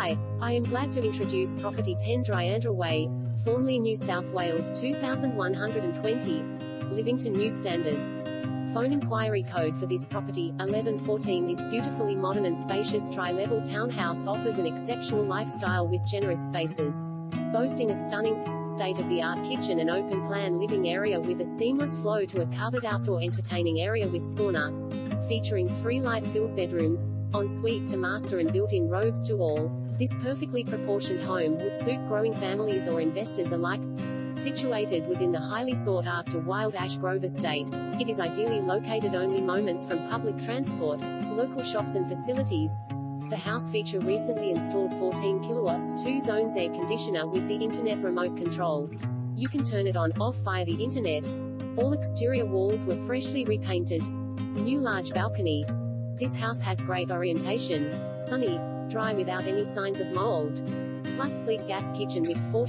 Hi, I am glad to introduce property 10 Dryandra Way, Thornleigh, New South Wales 2120. Living to new standards. Phone inquiry code for this property, 1114 This beautifully modern and spacious tri-level townhouse offers an exceptional lifestyle with generous spaces. Boasting a stunning, state-of-the-art kitchen and open-plan living area with a seamless flow to a covered outdoor entertaining area with sauna. Featuring three light-filled bedrooms, ensuite to master and built-in robes to all. This perfectly proportioned home would suit growing families or investors alike. Situated within the highly sought-after Wild Ash Grove estate, it is ideally located only moments from public transport, local shops and facilities. The house feature recently installed 14 kilowatts 2 zones air conditioner with the internet remote control. You can turn it on, off via the internet. All exterior walls were freshly repainted. New large balcony. This house has great orientation, sunny, dry without any signs of mold. Plus sleek gas kitchen with 40